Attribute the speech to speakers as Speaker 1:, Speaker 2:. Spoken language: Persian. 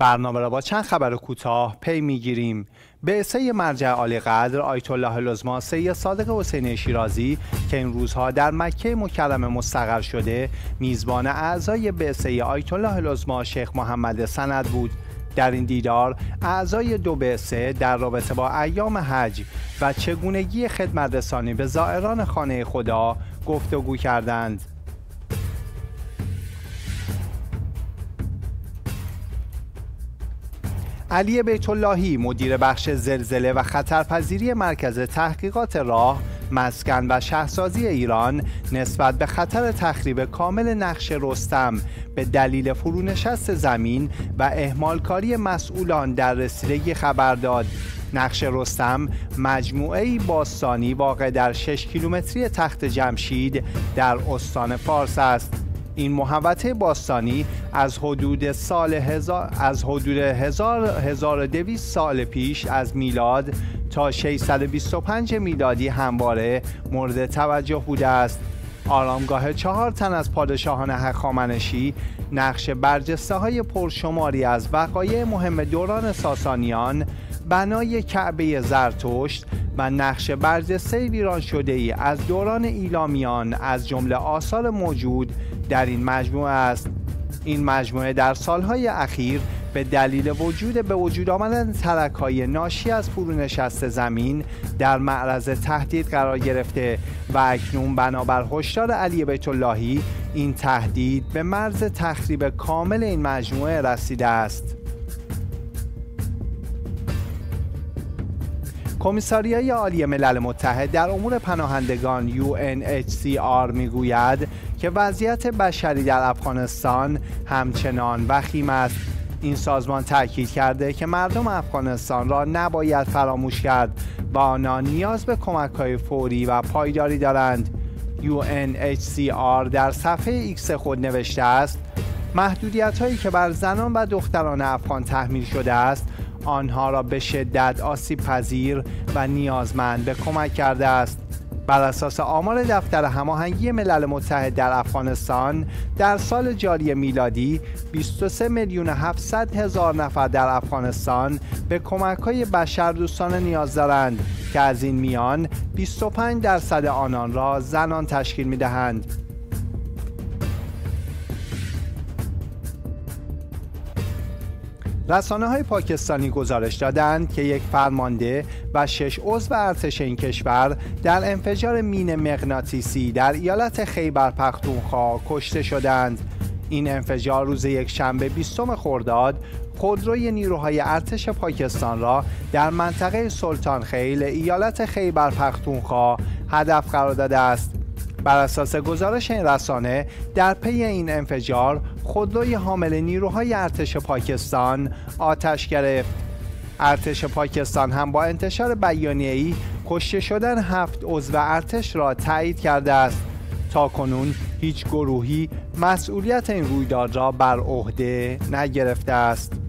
Speaker 1: برنامه را با چند خبر کوتاه پی می‌گیریم. بعثه مرجع عالی قدر آیت الله العظما سید صادق حسین شیرازی که این روزها در مکه مکرمه مستقر شده میزبان اعضای بعثه آیت الله العظما شیخ محمد سند بود. در این دیدار اعضای دو بعثه در رابطه با ایام حج و چگونگی خدمت رسانی به زائران خانه خدا گفتگو کردند. علی بیت اللهی مدیر بخش زلزله و خطرپذیری مرکز تحقیقات راه مسکن و شهرسازی ایران نسبت به خطر تخریب کامل نقش رستم به دلیل فرونشست زمین و اهمالکاری مسئولان در رسیدگی خبر داد. نقش رستم مجموعه باستانی واقع در 6 کیلومتری تخت جمشید در استان فارس است. این محوطه باستانی از حدود سال هزار از حدود هزار 1200 سال پیش از میلاد تا 625 میلادی همواره مورد توجه بوده است. آرامگاه چهار تن از پادشاهان هخامنشی نقش برجسته های پرشماری از وقایع مهم دوران ساسانیان بنای کعبه زرتشت و نقش برجسته ویران شده ای از دوران ایلامیان از جمله آثار موجود در این مجموعه است. این مجموعه در سالهای اخیر به دلیل وجود به وجود آمدن ترک های ناشی از فرونشست زمین در معرض تهدید قرار گرفته و اکنون بنابر هشدار علی بیت اللهی این تهدید به مرز تخریب کامل این مجموعه رسیده است. کمیساریای عالی ملل متحد در امور پناهندگان UNHCR می‌گوید که وضعیت بشری در افغانستان همچنان وخیم است. این سازمان تاکید کرده که مردم افغانستان را نباید فراموش کرد. و آنان نیاز به کمک های فوری و پایداری دارند. UNHCR در صفحه ایکس خود نوشته است محدودیت هایی که بر زنان و دختران افغان تحمیل شده است آنها را به شدت آسیب پذیر و نیازمند به کمک کرده است بر اساس آمار دفتر هماهنگی ملل متحد در افغانستان در سال جاری میلادی 23 میلیون 700 هزار نفر در افغانستان به کمک های بشردوستانه نیاز دارند که از این میان 25 درصد آنان را زنان تشکیل می دهند. رسانه های پاکستانی گزارش دادند که یک فرمانده و شش عضو ارتش این کشور در انفجار مین مغناطیسی در ایالت خیبر پختونخوا کشته شدند. این انفجار روز یک شنبه 20 خرداد خودروی نیروهای ارتش پاکستان را در منطقه سلطان خیل ایالت خیبر پختونخوا هدف قرار داده است. بر اساس گزارش این رسانه در پی این انفجار خودروی حامل نیروهای ارتش پاکستان آتش گرفت. ارتش پاکستان هم با انتشار بیانیه‌ای کشته شدن هفت عضو ارتش را تایید کرده است. تا کنون هیچ گروهی مسئولیت این رویداد را بر عهده نگرفته است.